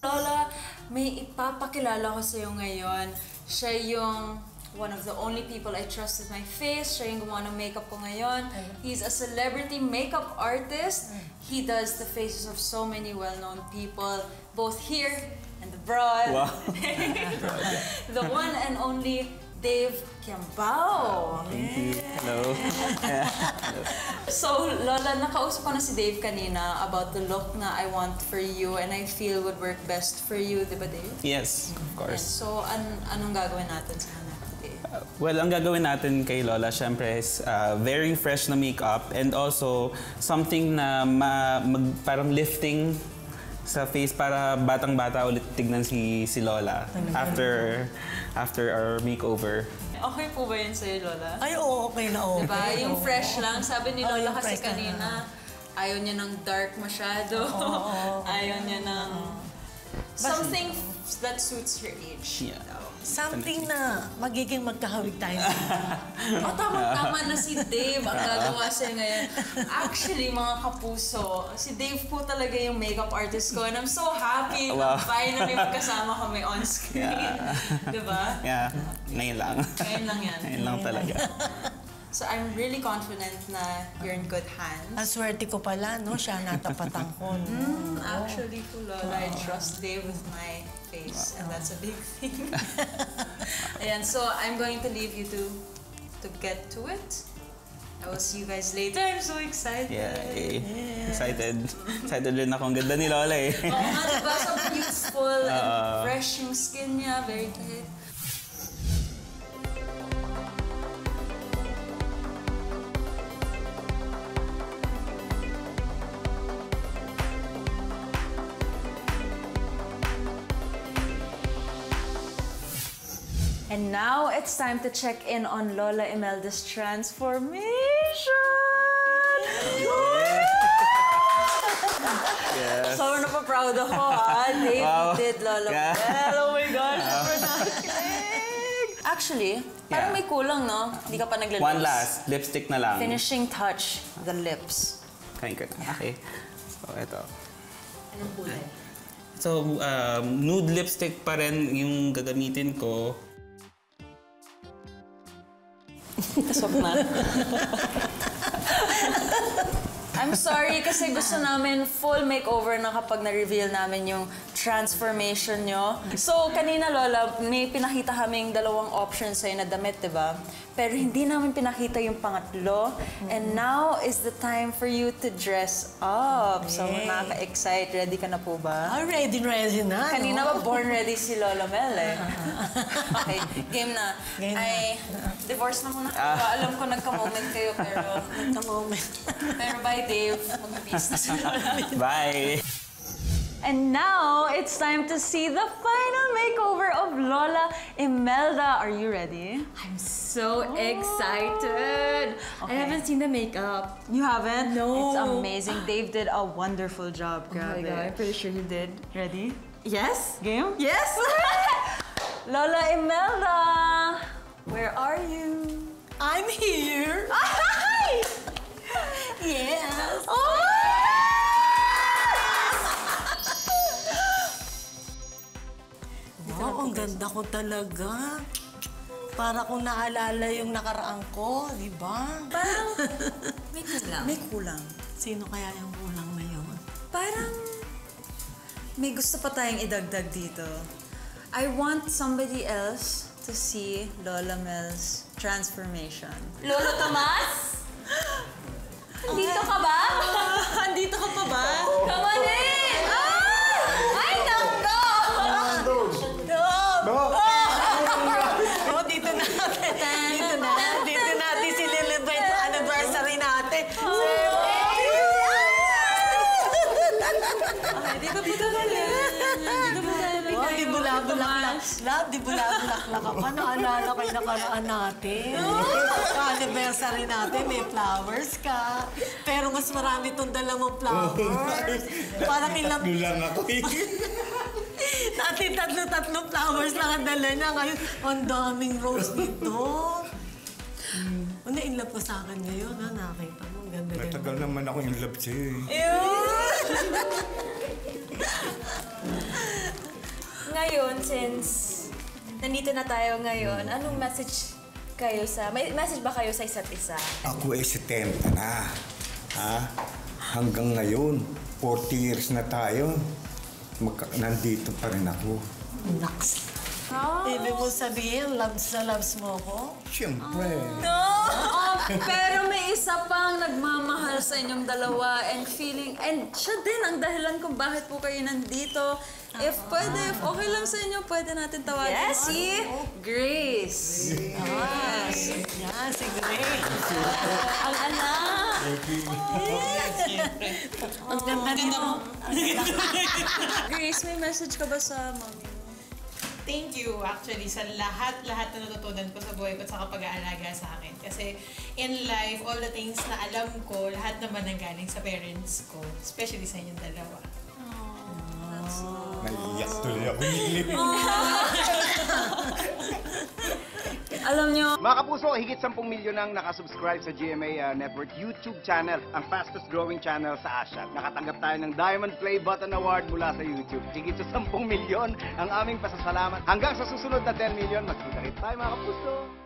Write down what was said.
Lola, may ipapakilala ko sa'yo ngayon. Siya yung one of the only people I trust with my face. Siya yung gumawa ng makeup ko ngayon. He's a celebrity makeup artist. Mm. He does the faces of so many well-known people, both here and abroad. Wow. the one and only Dave Kiambao. Thank you. Hello. So, Lola, nakausap ko na si Dave kanina about the look na I want for you and I feel would work best for you, di ba Dave? Yes, of course. So, an anong gagawin natin sa kanya, Dave? Well, ang gagawin natin kay Lola, syempre, is uh, very fresh na makeup and also something na ma, mag, parang lifting sa face para batang-bata ulit tignan si si Lola after after our makeover. Okay po ba yun sa'yo, Lola? Ay, oo, okay na okay. Diba? Yung Oo. fresh lang. Sabi ni Oh, Lola kasi kanina, ayaw niya ng dark masyado. ayaw niya ng something that suits her age. Yeah. Something na magiging magkahawig tayo. O tama-tama na si Dave ang gagawa sa'yo ngayon. Actually, mga kapuso, si Dave po talaga yung makeup artist ko and I'm so happy na Wow. finally magkasama kami on screen. Yeah. Diba? Yeah, ngayon lang. Ngayon lang yan. Ngayon lang talaga. So I'm really confident na you're in good hands. Ang swerte ko pala, no? Siya natapatan ko. No? Mm, Actually, po, Lola, I trust Dave with my face, and that's a big thing. Ayan, so I'm going to leave you to to get to it. I will see you guys later. I'm so excited. Yeah, eh. excited. Excited rin ako. Ang ganda ni Lola eh. Oo nga, diba? So beautiful and Oo. fresh yung skin niya. Very cute. And now it's time to check in on Lola Imelda's transformation! Yes. So, napaproud ako ha. Dave Wow. did Lola Yeah. well. Oh my gosh, sobrang nakikinig. Actually, parang Yeah. may kulang, no? Hindi ka pa naglilips. One last, lipstick na lang. Finishing touch, the lips. Kain ko na. Okay. So, ito. Anong kulay? So, um, nude lipstick pa rin yung gagamitin ko. Tasok na. I'm sorry kasi gusto namin full makeover na kapag na-reveal namin yung transformation nyo. So, kanina, Lola, may pinakita kaming dalawang options sa'yo na damit, di ba? Pero hindi namin pinakita yung pangatlo. And now is the time for you to dress up. So, nakaka-excite. Ready ka na po ba? Ah, ready, ready na, Kanina no? ba born ready si Lola Mel eh? okay, game na. Game na. Ay, divorce na muna kayo. Alam ko nagka-moment kayo pero... moment. Pero bye Dave, mag-peace na si Lola. Bye! And now, it's time to see the final makeover of Lola Imelda. Are you ready? I'm so oh. excited. I haven't seen the makeup. You haven't? No. It's amazing. Dave did a wonderful job. Oh my god, I'm pretty sure you did. Ready? Yes? Game? Yes! Lola Imelda! Where are you? I'm here. Hi! Yes. Oh! Wow, ang ganda ko talaga. Para kung naalala yung nakaraan ko, di ba? Parang may kulang. May kulang. Sino kaya yung kulang na yun? Parang may gusto pa tayong idagdag dito. I want somebody else to see Lola Mel's transformation. Lolo Tomas? di bulabulaklak. Love, di bulabulaklak ka pa. Naalala ko yung nakaraan natin. Sa anniversary natin, may flowers ka. Pero mas marami itong dala mong flowers. Parang ilang... Tatlo lang ako eh. Dati tatlo-tatlo flowers lang ang dala niya. Ngayon, ang daming rose dito. Ano, in love ko sa akin ngayon, ha? Nakita mo, ang ganda-ganda. Matagal naman ako in love sa'yo eh. ngayon, since nandito na tayo ngayon, anong message kayo sa... May message ba kayo sa isa't isa? Ako ay 70 na. Ha? Hanggang ngayon, 40 years na tayo. Magka- nandito pa rin ako. Naks. Ibig mo sabihin, loves na loves mo ko? Siyempre. Oh, pero may isa pang nagmamahal sa inyong dalawa and feeling, and siya din ang dahilan kung bakit po kayo nandito. If pwede, if okay lang sa inyo, pwede natin tawagin Yes. si Grace. Yes. Yan, si Grace. Ang anak! Ang ganda nito. Grace, may message ka ba sa mommy mo? Thank you actually sa lahat-lahat na natutunan ko sa buhay ko at sa pag-aalaga sa akin. Kasi in life, all the things na alam ko, lahat naman ang galing sa parents ko. Especially sa inyong dalawa. Naiiyak tuloy ako. Nilip. Alam nyo, Mga kapuso, higit 10 milyon ang nakasubscribe sa GMA uh, Network YouTube channel, ang fastest growing channel sa Asia. Nakatanggap tayo ng Diamond Play Button Award mula sa YouTube. Higit sa 10 milyon ang aming pasasalamat. Hanggang sa susunod na 10 milyon, magkita rin tayo mga kapuso.